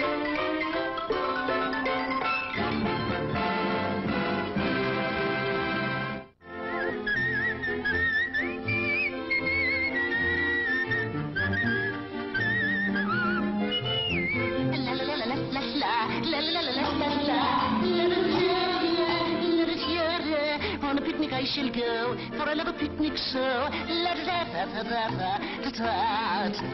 Bye. for another picnic show. La da da da da da da da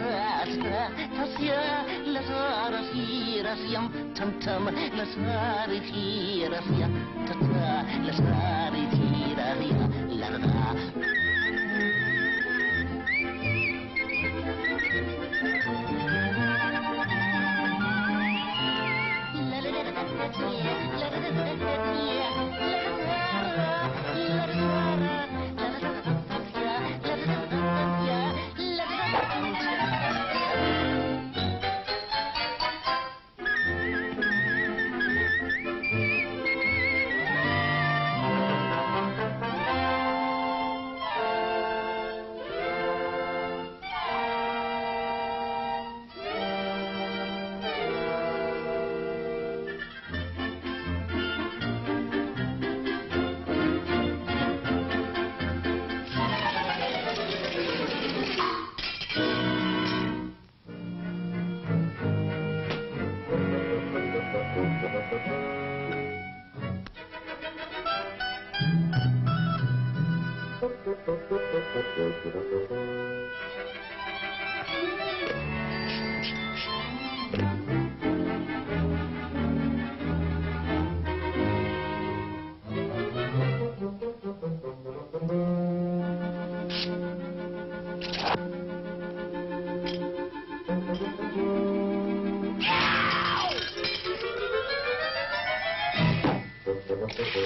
da تسيا لسار في رسيم تم تم لسار في رسيم تتا لسار في رسيم لا لا Thank you. Thank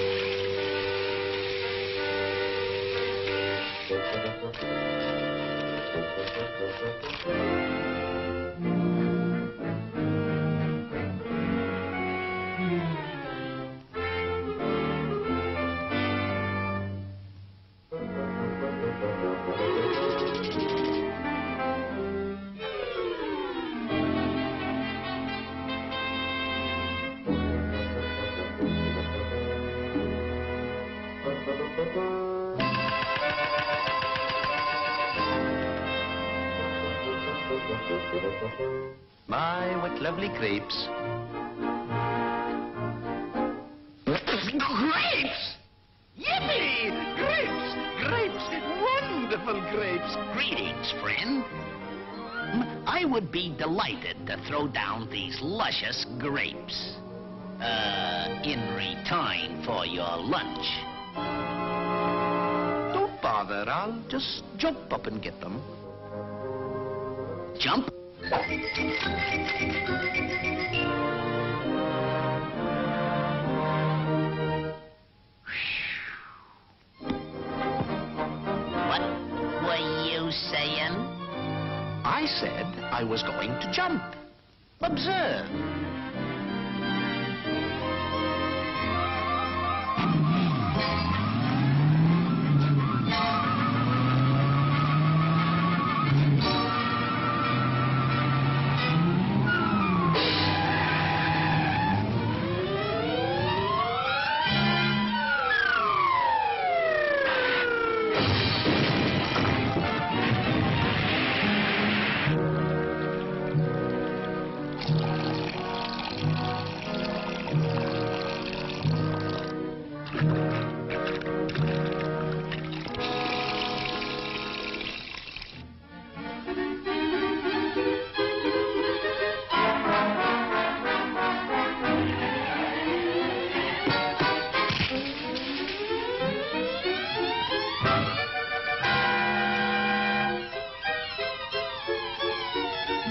you. My, what lovely grapes. Grapes! Yippee! Grapes! Grapes! Wonderful grapes! Greetings, friend. I would be delighted to throw down these luscious grapes. Uh, in return for your lunch. Don't bother. I'll just jump up and get them. Jump? What were you saying? I said I was going to jump. Observe.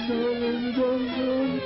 Yaşarım döndüm.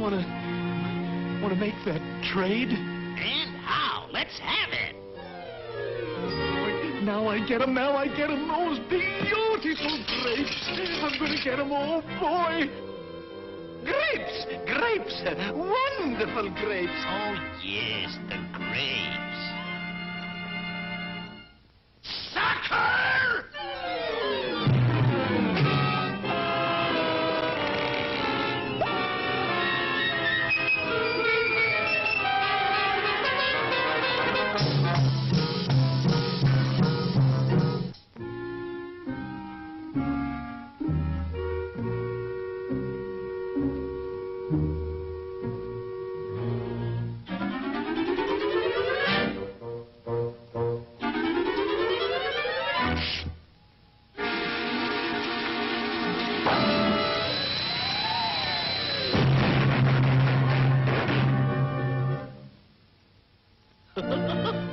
Wanna wanna make that trade? And how? Let's have it. Now I get 'em, now I get get 'em, those beautiful grapes. I'm gonna get 'em, oh boy. Grapes, grapes, wonderful grapes. Oh, yes, the grapes. Ha ha ha ha!